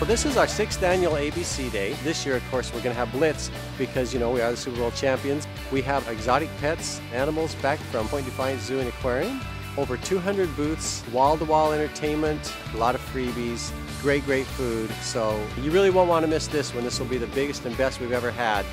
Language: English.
Well, this is our sixth annual ABC Day. This year, of course, we're going to have Blitz because, you know, we are the Super Bowl champions. We have exotic pets, animals back from Point Defiance Zoo and Aquarium. Over 200 booths, wall-to-wall entertainment, a lot of freebies, great, great food. So you really won't want to miss this one. This will be the biggest and best we've ever had.